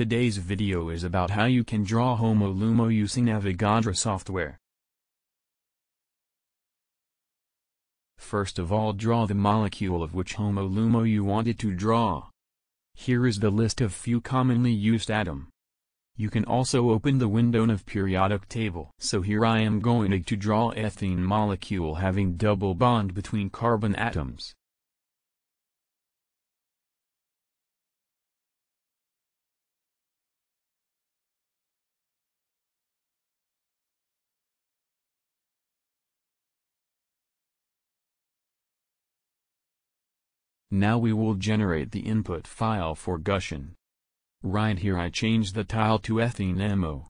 Today's video is about how you can draw Homo Lumo using Avogadro software. First of all draw the molecule of which Homo Lumo you wanted to draw. Here is the list of few commonly used atom. You can also open the window of periodic table. So here I am going to draw ethene molecule having double bond between carbon atoms. Now we will generate the input file for Gaussian. Right here I change the tile to ethene MO.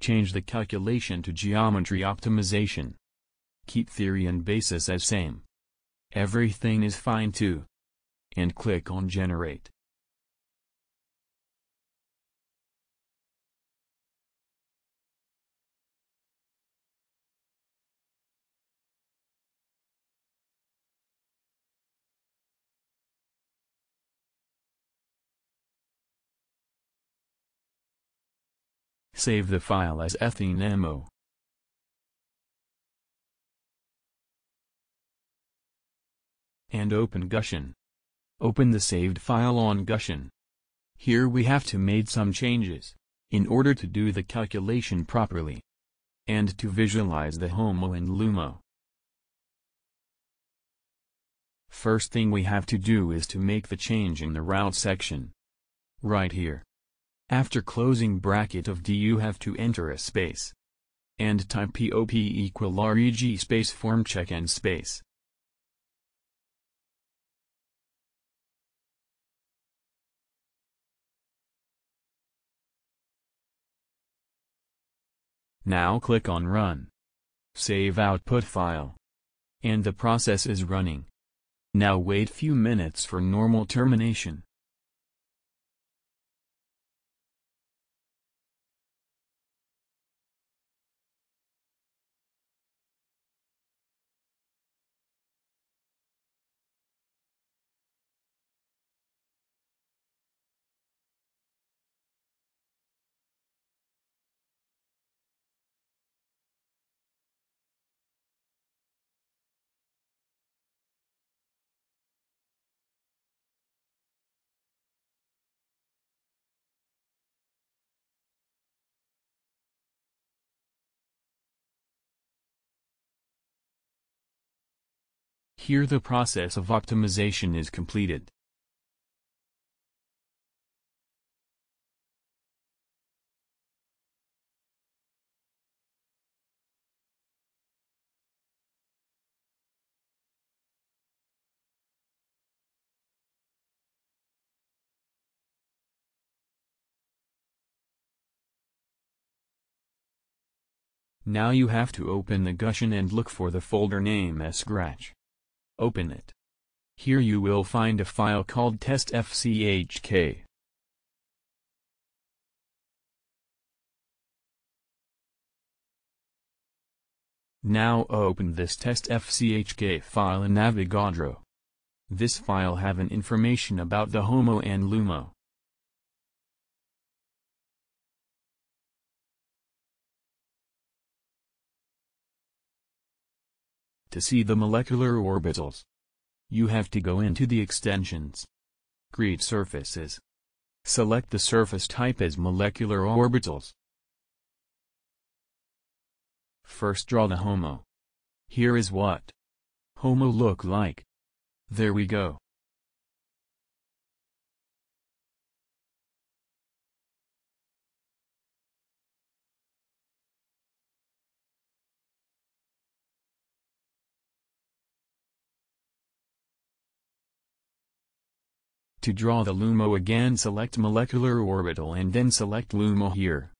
Change the calculation to geometry optimization. Keep theory and basis as same. Everything is fine too. And click on generate. Save the file as ethene And open Gaussian. Open the saved file on Gaussian. Here we have to made some changes, in order to do the calculation properly. And to visualize the HOMO and LUMO. First thing we have to do is to make the change in the route section. Right here. After closing bracket of D you have to enter a space. And type POP equal REG space form check and space. Now click on Run. Save output file. And the process is running. Now wait few minutes for normal termination. Here the process of optimization is completed. Now you have to open the Gaussian and look for the folder name as Scratch. Open it. Here you will find a file called testfchk. Now open this testfchk file in Avogadro. This file have an information about the HOMO and LUMO. To see the molecular orbitals, you have to go into the extensions. Create surfaces. Select the surface type as molecular orbitals. First draw the HOMO. Here is what HOMO look like. There we go. To draw the LUMO again select molecular orbital and then select LUMO here.